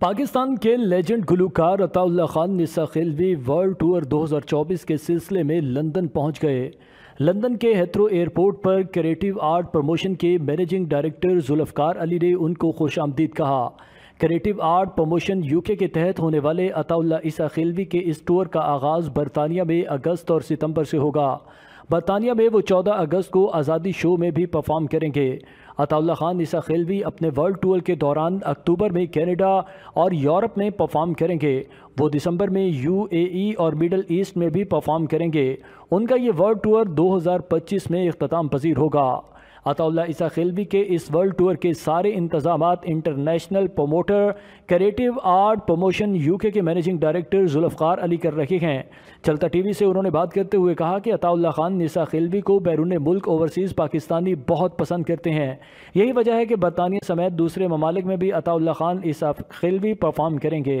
पाकिस्तान के लेजेंड गुलूकार अताउल्ला खान निसा खिलवी world tour 2024 के सिलसिले में लंदन पहुँच गए। लंदन के हेथ्रो एयरपोर्ट पर क्रिएटिव आर्ट प्रमोशन के मैनेजिंग डायरेक्टर जुल्फ़कार अली ने उनको खुश आमदीद कहा। क्रिएटिव आर्ट प्रमोशन यूके के तहत होने वाले अताउल्ला ईसा खिलवी के इस टूर का आगाज़ बरतानिया में अगस्त और सितंबर से होगा। बरतानिया में वो 14 अगस्त को आज़ादी शो में भी परफॉर्म करेंगे। अताउल्ला खान ईसा खेलवी अपने वर्ल्ड टूर के दौरान अक्टूबर में कनाडा और यूरोप में परफॉर्म करेंगे। वो दिसंबर में यूएई और मिडल ईस्ट में भी परफॉर्म करेंगे। उनका ये वर्ल्ड टूर 2025 में अख्ताम पजीर होगा। अताउल्ला ईसा खिलवी के इस वर्ल्ड टूर के सारे इंतज़ाम international promoter, creative art promotion UK के मैनेजिंग डायरेक्टर जुल्फ़ार अली कर रहे हैं। चलता टीवी से उन्होंने बात करते हुए कहा कि अताउल्ला खान निसा खिलवी को बैरून मुल्क ओवरसीज़ पाकिस्तानी बहुत पसंद करते हैं। यही वजह है कि बरतानिया समेत दूसरे ममालिक में भी अताउल्ला खान ईसा खिलवी परफॉर्म करेंगे।